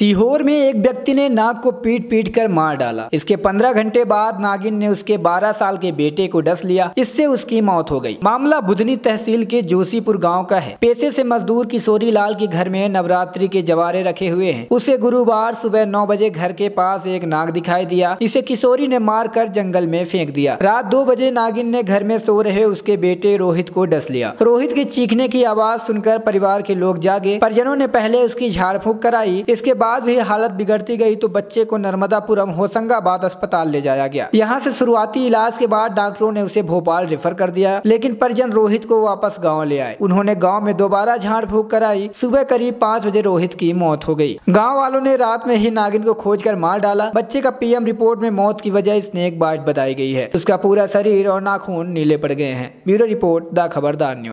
सीहोर में एक व्यक्ति ने नाग को पीट पीट कर मार डाला। इसके पंद्रह घंटे बाद नागिन ने उसके बारह साल के बेटे को डस लिया। इससे उसकी मौत हो गई। मामला बुधनी तहसील के जोशीपुर गाँव का है। पेशे से मजदूर किशोरी लाल के घर में नवरात्रि के जवारे रखे हुए हैं। उसे गुरुवार सुबह नौ बजे घर के पास एक नाग दिखाई दिया। इसे किशोरी ने मार कर जंगल में फेंक दिया। रात दो बजे नागिन ने घर में सो रहे उसके बेटे रोहित को डस लिया। रोहित के चीखने की आवाज़ सुनकर परिवार के लोग जागे। परिजनों ने पहले उसकी झाड़ फूक कराई। इसके बाद भी हालत बिगड़ती गई तो बच्चे को नर्मदापुरम होशंगाबाद अस्पताल ले जाया गया। यहाँ से शुरुआती इलाज के बाद डॉक्टरों ने उसे भोपाल रेफर कर दिया, लेकिन परिजन रोहित को वापस गाँव ले आए। उन्होंने गाँव में दोबारा झाड़ फूक कराई। सुबह करीब पाँच बजे रोहित की मौत हो गई गाँव वालों ने रात में ही नागिन को खोज कर मार डाला। बच्चे का पीएम रिपोर्ट में मौत की वजह स्नेक बाइट बताई गई है। उसका पूरा शरीर और नाखून नीले पड़ गए हैं। Bureau report, the Khabardar news.